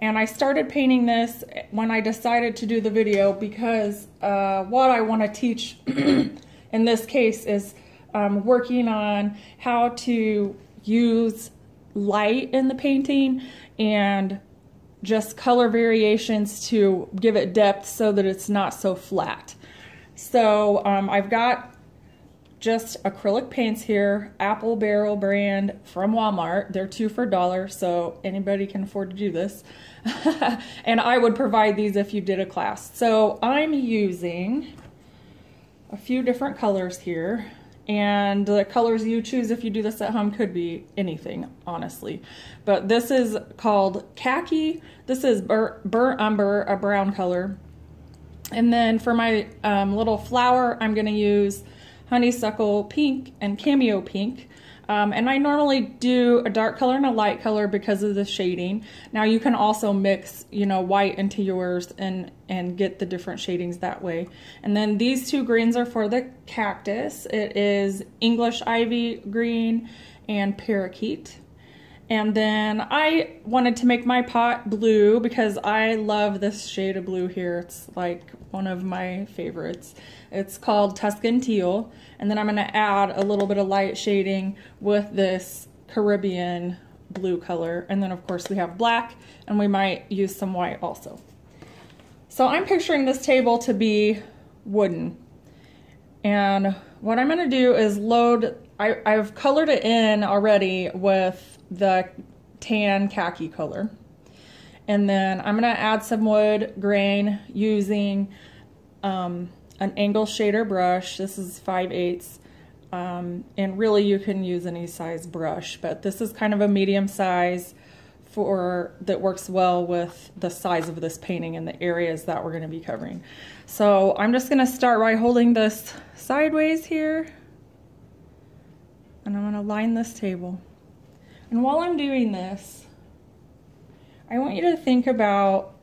And I started painting this when I decided to do the video because uh, what I want to teach in this case is um, working on how to use light in the painting and just color variations to give it depth so that it's not so flat. So um, I've got just acrylic paints here, Apple Barrel brand from Walmart. They're two for a dollar, so anybody can afford to do this. and I would provide these if you did a class. So I'm using a few different colors here. And the colors you choose if you do this at home could be anything, honestly. But this is called khaki. This is burnt, umber, a brown color. And then for my um, little flower, I'm going to use honeysuckle pink and cameo pink. Um, and I normally do a dark color and a light color because of the shading. Now you can also mix, you know, white into yours and, and get the different shadings that way. And then these two greens are for the cactus. It is English ivy green and parakeet. And then I wanted to make my pot blue because I love this shade of blue here. It's like one of my favorites. It's called Tuscan Teal. And then I'm gonna add a little bit of light shading with this Caribbean blue color. And then of course we have black and we might use some white also. So I'm picturing this table to be wooden. And what I'm gonna do is load, I, I've colored it in already with the tan khaki color. And then I'm gonna add some wood grain using um, an angle shader brush. This is 5 eighths. Um, and really you can use any size brush, but this is kind of a medium size for that works well with the size of this painting and the areas that we're gonna be covering. So I'm just gonna start by holding this sideways here and I'm gonna line this table. And while I'm doing this, I want you to think about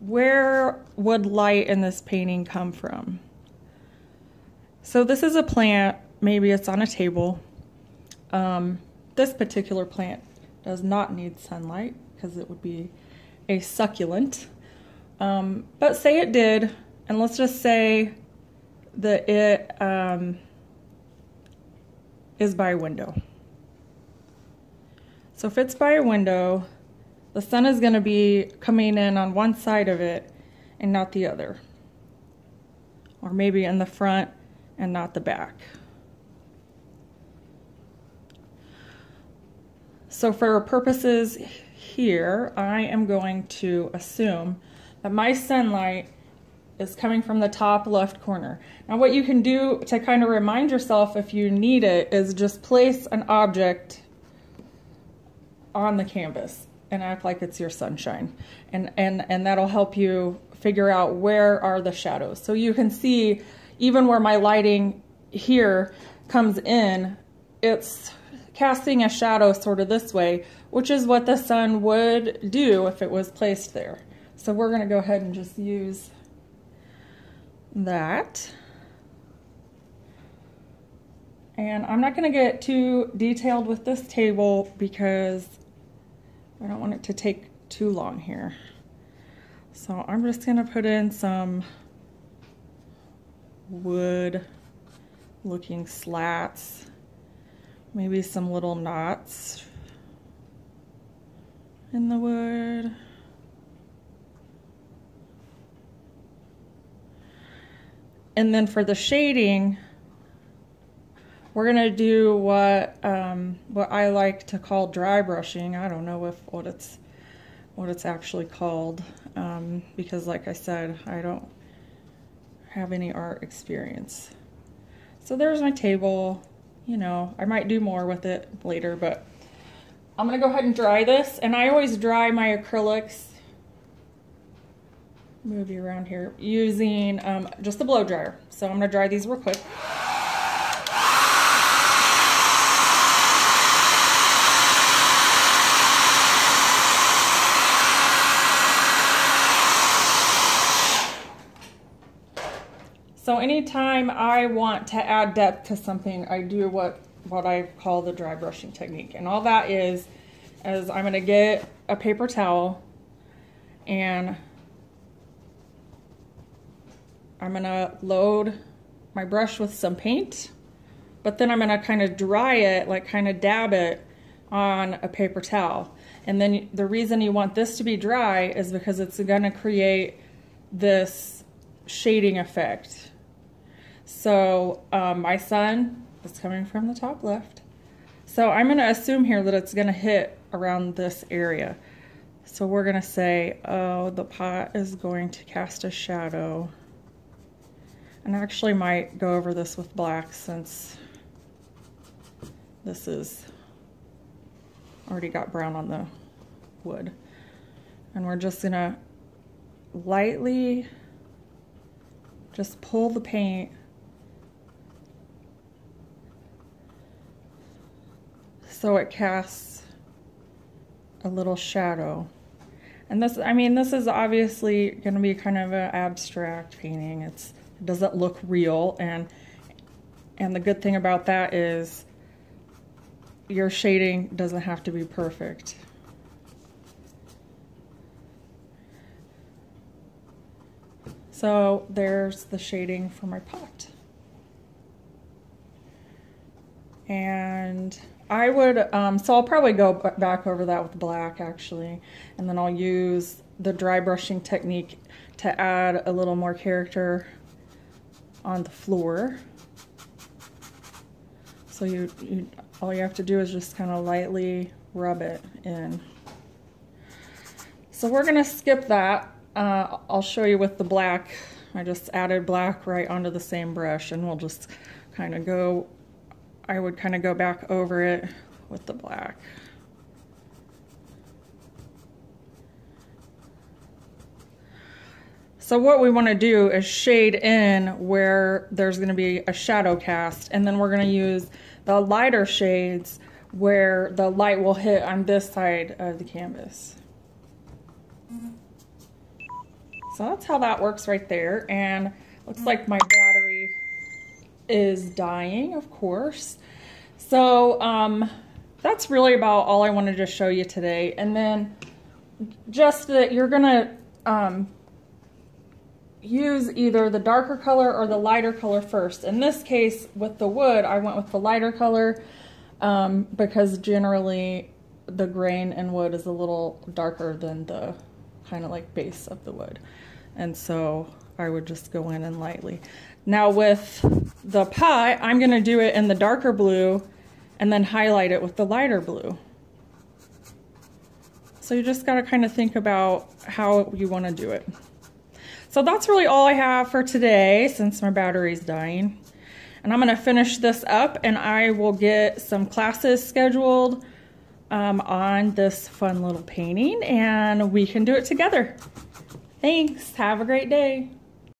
where would light in this painting come from? So this is a plant, maybe it's on a table. Um, this particular plant does not need sunlight because it would be a succulent. Um, but say it did, and let's just say that it um, is by a window. So if it's by a window, the sun is going to be coming in on one side of it and not the other. Or maybe in the front and not the back. So for purposes here, I am going to assume that my sunlight is coming from the top left corner. Now what you can do to kind of remind yourself if you need it is just place an object on the canvas and act like it's your sunshine. And, and, and that'll help you figure out where are the shadows. So you can see even where my lighting here comes in, it's casting a shadow sort of this way, which is what the sun would do if it was placed there. So we're gonna go ahead and just use that. And I'm not gonna get too detailed with this table because I don't want it to take too long here. So I'm just gonna put in some wood looking slats, maybe some little knots in the wood. And then for the shading, we're gonna do what um, what I like to call dry brushing. I don't know if what it's what it's actually called um, because, like I said, I don't have any art experience. So there's my table. You know, I might do more with it later, but I'm gonna go ahead and dry this. And I always dry my acrylics. Move you around here using um, just a blow dryer. So I'm gonna dry these real quick. Anytime I want to add depth to something, I do what, what I call the dry brushing technique. And all that is, is I'm gonna get a paper towel and I'm gonna load my brush with some paint, but then I'm gonna kind of dry it, like kind of dab it on a paper towel. And then the reason you want this to be dry is because it's gonna create this shading effect. So um, my sun is coming from the top left. So I'm gonna assume here that it's gonna hit around this area. So we're gonna say, oh, the pot is going to cast a shadow. And I actually might go over this with black since this is already got brown on the wood. And we're just gonna lightly just pull the paint so it casts a little shadow. And this, I mean, this is obviously going to be kind of an abstract painting. It's, it doesn't look real. And, and the good thing about that is your shading doesn't have to be perfect. So there's the shading for my pot. And I would, um, so I'll probably go back over that with black actually, and then I'll use the dry brushing technique to add a little more character on the floor. So you, you all you have to do is just kind of lightly rub it in. So we're gonna skip that. Uh, I'll show you with the black. I just added black right onto the same brush and we'll just kind of go I would kind of go back over it with the black. So what we want to do is shade in where there's going to be a shadow cast and then we're going to use the lighter shades where the light will hit on this side of the canvas. So that's how that works right there and looks like my battery is dying, of course. So um, that's really about all I wanted to show you today. And then just that you're gonna um, use either the darker color or the lighter color first. In this case, with the wood, I went with the lighter color um, because generally the grain in wood is a little darker than the kind of like base of the wood. And so I would just go in and lightly. Now with the pie, I'm going to do it in the darker blue and then highlight it with the lighter blue. So you just got to kind of think about how you want to do it. So that's really all I have for today since my battery's dying. And I'm going to finish this up and I will get some classes scheduled um, on this fun little painting and we can do it together. Thanks. Have a great day.